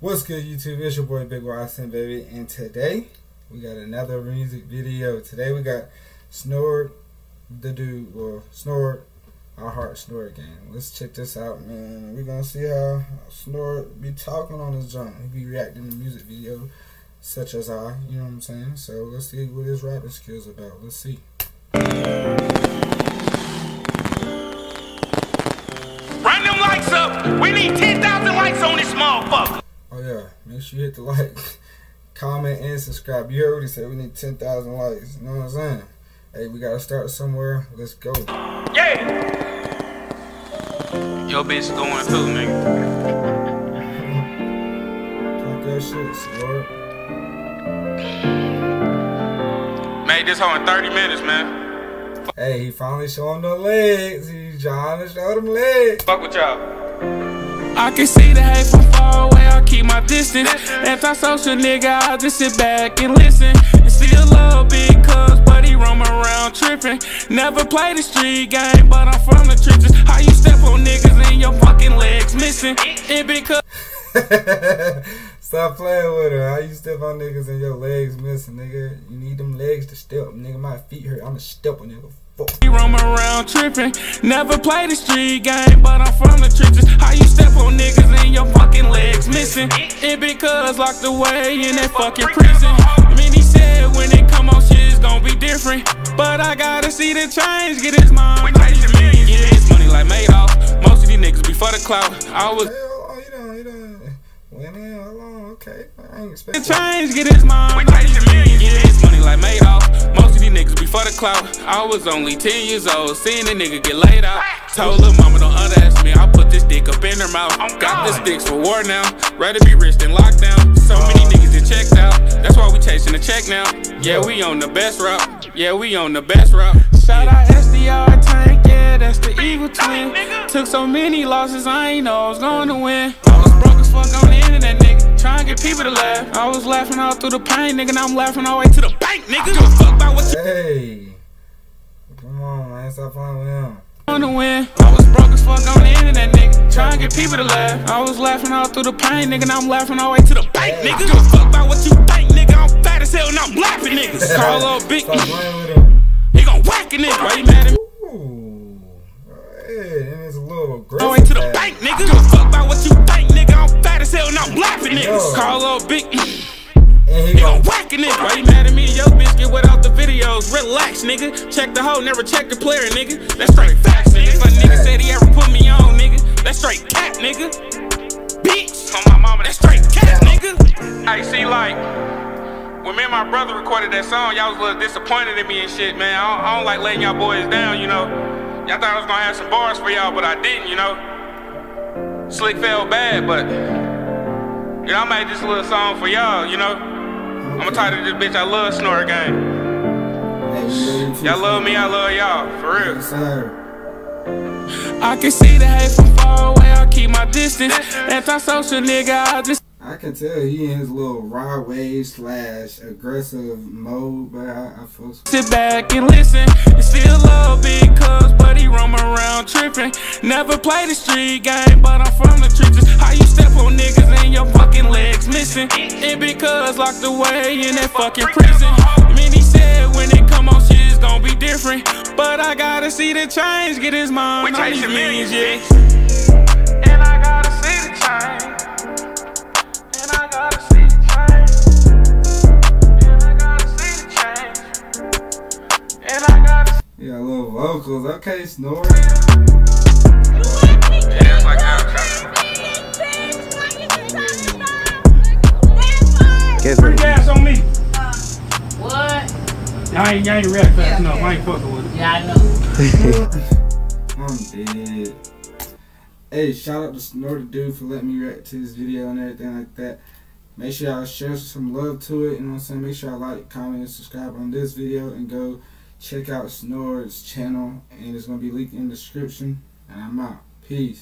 What's good, YouTube? It's your boy Big Watson, baby. And today we got another music video. Today we got Snor the dude, well, Snor, our heart Snor game. Let's check this out, man. We're gonna see how Snor be talking on his jump. He be reacting to music video such as I, you know what I'm saying? So let's see what his rapping skills about. Let's see. Them lights up. We need 10,000 lights on this motherfucker. Oh yeah, make sure you hit the like, comment, and subscribe. You heard what he said. We need 10,000 likes. You know what I'm saying? Hey, we gotta start somewhere. Let's go. Yeah. Yo, bitch going too, nigga. Talk that shit, Snor. Made this hoe in 30 minutes, man. Hey, he finally showing the legs. He's trying to show them legs. Fuck with y'all. I can see the hate from far away, I keep my distance. Anti-social nigga, I just sit back and listen. And still love big cuz, he roam around tripping. Never play the street game, but I'm from the trenches. How you step on niggas and your fucking legs missing? And because Stop playing with her. How you step on niggas and your legs missing, nigga? You need them legs to step. Nigga, my feet hurt. I'm a step on nigga. Fuck. he roam around tripping. Never play the street game, but I'm from the trenches. How because locked away in that fucking prison. I mean, he said when it come on, shit's gonna be different. But I gotta see the change, get his mind. We chasing millions, Yeah, it's money like Madoff. Most of these niggas be for the clout. I was Hey, hold. Oh, you done, you done. Went in. Hold on. Okay. I ain't the change, get his mind. We chasing millions, Yeah, it's money like Madoff. Most of these niggas be for the clout. I was only 10 years old, seeing a nigga get laid out. Told her mama don't underestimate me. I put this dick up in her mouth. Got the sticks for war now. Rather be rich than locked down. So many niggas get checked out. That's why we chasing the check now. Yeah, we on the best route. Yeah, we on the best route. Shout out SDR Tank, yeah, that's the evil twin. Took so many losses, I ain't know I was to win. I was broke as fuck on the internet, nigga. Trying to get people to laugh. I was laughing all through the pain, nigga. Now I'm laughing all the way to the bank, nigga. Stop playing with him. to win. I was broke as fuck on the internet, nigga. Trying to get people to laugh. I was laughing all through the pain, nigga. Now I'm laughing all the way to the bank, nigga. Give a fuck about what you think, nigga. I'm fat as hell and I'm laughing, niggas. Call up Big, Stop playing with him. he gon' whack a nigga. Why you mad at me? Ooh. Hey, and it's a little aggressive. the way to the bank, nigga. Give a fuck about what you think, nigga. I'm fat as hell and I'm laughing, niggas. Call up Big. He gon' whack a nigga. Why you Relax, nigga. Check the hoe, never check the player, nigga. That's straight facts, nigga. If a nigga said he ever put me on, nigga, that's straight cat, nigga. Bitch, On my mama, that's straight cat, nigga. Hey, see, like, when me and my brother recorded that song, y'all was a little disappointed in me and shit, man. I don't, I don't like letting y'all boys down, you know. Y'all thought I was gonna have some bars for y'all, but I didn't, you know. Slick felt bad, but, you know, I made this little song for y'all, you know. I'ma title this bitch I Love Snor Gang. Y'all love me, I love y'all, for real. Yes. I can see the hate from far away. I keep my distance. Anti-social nigga, I just I can tell he in his little raw wave slash aggressive mode, but I, I feel so sit back and listen. And still love big cuz, but he roam around tripping. Never play the street game, but I'm from the trenches. How you step on niggas and your fucking legs missing? And because locked away in that fucking prison. On, be different. But I gotta see the change, get his mind. We chasing millions, yeah. And I gotta see the change. And I gotta see the change. And I gotta see the change. And I gotta yeah, little vocals. Okay, Snor. I ain't, I ain't rap fast enough. I ain't fucking with it. Yeah, I know. I'm dead. Hey, shout out to Snorty Dude for letting me react to his video and everything like that. Make sure y'all share some love to it. You know what I'm saying? Make sure y'all like, comment, and subscribe on this video. And go check out Snor's channel. And it's going to be linked in the description. And I'm out. Peace.